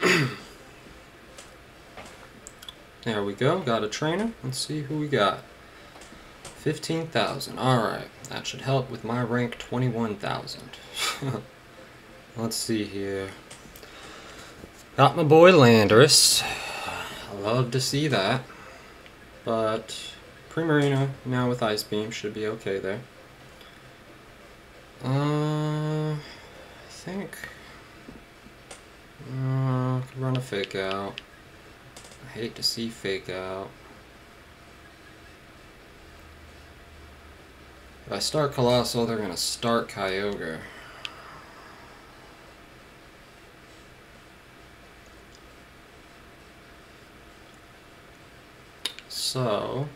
there we go. Got a trainer. Let's see who we got. 15,000. Alright. That should help with my rank 21,000. Let's see here. Got my boy Landorus. Love to see that. But Primarina now with Ice Beam should be okay there. Uh, fake out. I hate to see fake out. If I start Coalossal, they're gonna start Kyogre. So,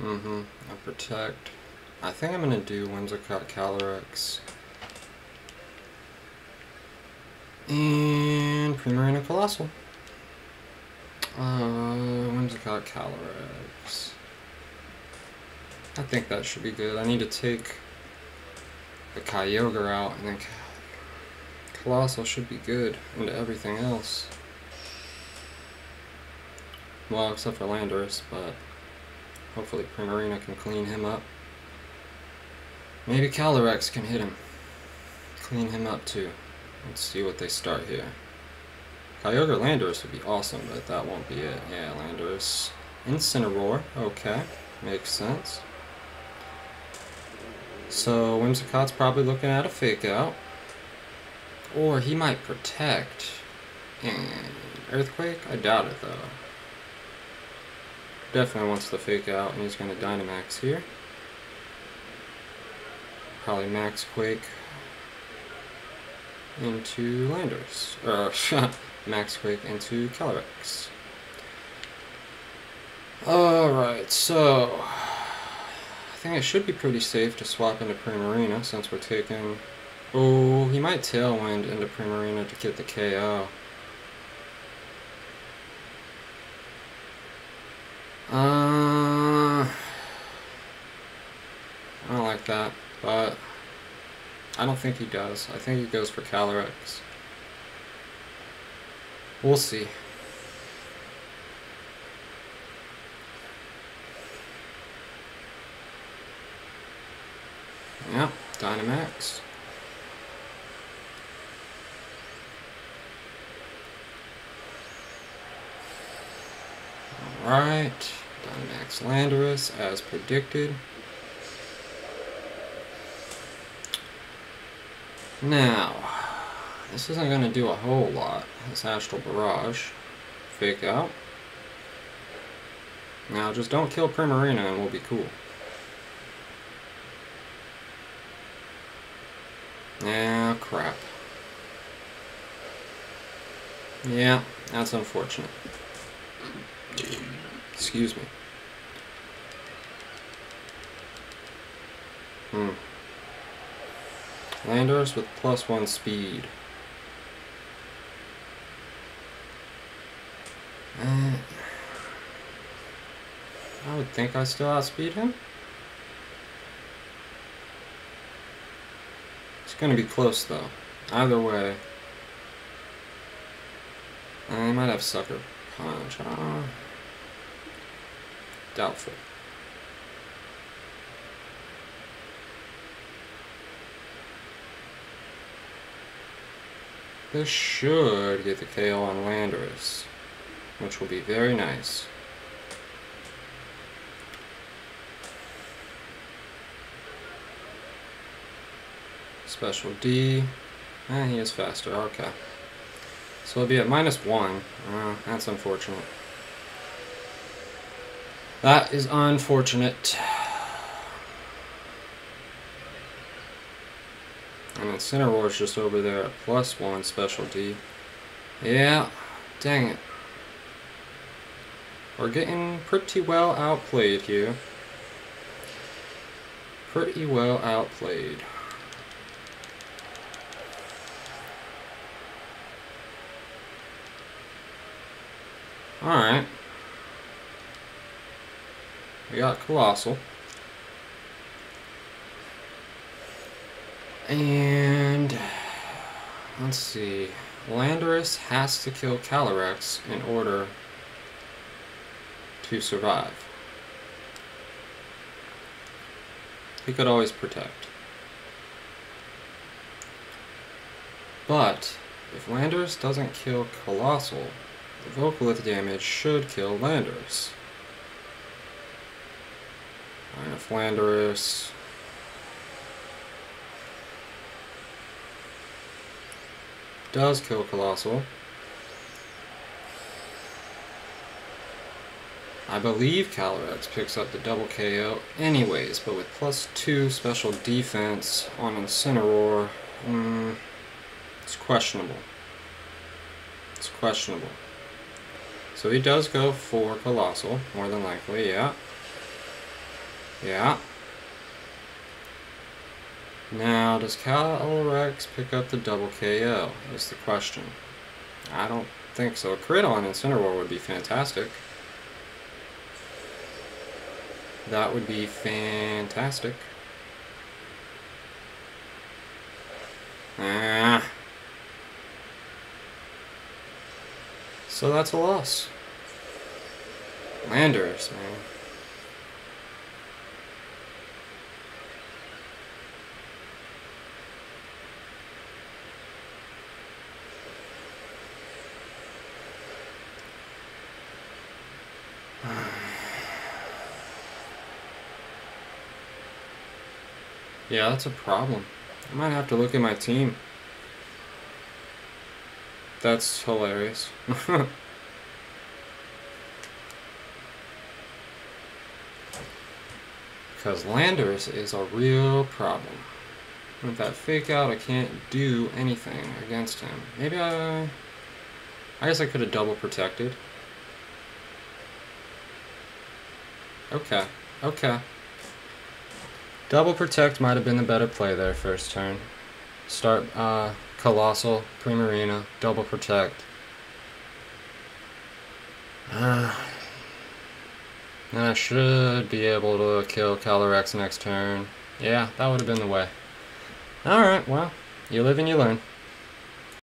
mm-hmm, I protect. I think I'm gonna do Whimsicott Calyrex. And Primarina Coalossal. Uh, Whimsicott Calyrex. I think that should be good. I need to take the Kyogre out and then Coalossal should be good into everything else. Well, except for Landorus, but hopefully Primarina can clean him up. Maybe Calyrex can hit him. Clean him up too. Let's see what they start here. Kyogre Landorus would be awesome, but that won't be it. Yeah, Landorus. Incineroar. Okay. Makes sense. So Whimsicott's probably looking at a fake out. Or he might protect. And Earthquake? I doubt it though. Definitely wants the fake out, and he's going to Dynamax here. Probably Max Quake into Landers. Or Max Quake into Calyrex. Alright, so I think it should be pretty safe to swap into Primarina since we're taking Oh, he might Tailwind into Primarina to get the KO. Uh, I don't like that, but I don't think he does. I think he goes for Calyrex. We'll see. Yeah, Dynamax. Alright, Dynamax Landorus as predicted. Now, this isn't going to do a whole lot, this Astral Barrage. Fake out. Now, just don't kill Primarina and we'll be cool. Yeah, crap. Yeah, that's unfortunate. Excuse me. Hmm. Landers with plus one speed. Uh, I would think I still outspeed him. It's gonna be close though. Either way. I might have sucker punch. Uh, Doubtful. This should get the KO on Landorus, which will be very nice. Special D. And he is faster, okay. So it'll be at minus one. Uh, that's unfortunate. That is unfortunate. And Incineroar is just over there at plus one special D. Yeah, dang it. We're getting pretty well outplayed here. Pretty well outplayed. Alright. We got Coalossal. And let's see. Landorus has to kill Calyrex in order to survive. He could always protect. But if Landorus doesn't kill Coalossal, the Volcalith damage should kill Landorus. And if Landorus does kill Coalossal. I believe Calyrex picks up the double KO anyways, but with plus 2 special defense on Incineroar, mm, it's questionable. It's questionable. So he does go for Coalossal, more than likely, yeah. Yeah. Now, does Calyrex pick up the double KO? Is the question. I don't think so. A crit on Incineroar would be fantastic. That would be fantastic. Ah. So that's a loss. Landers, man. Yeah, that's a problem. I might have to look at my team. That's hilarious. because Landorus is a real problem. With that fake out, I can't do anything against him. Maybe I... I guess I could have double protected. Okay, okay. Double Protect might have been the better play there first turn. Start uh, Coalossal, Primarina, Double Protect. Uh, then I should be able to kill Calyrex next turn. Yeah, that would have been the way. Alright, well, you live and you learn.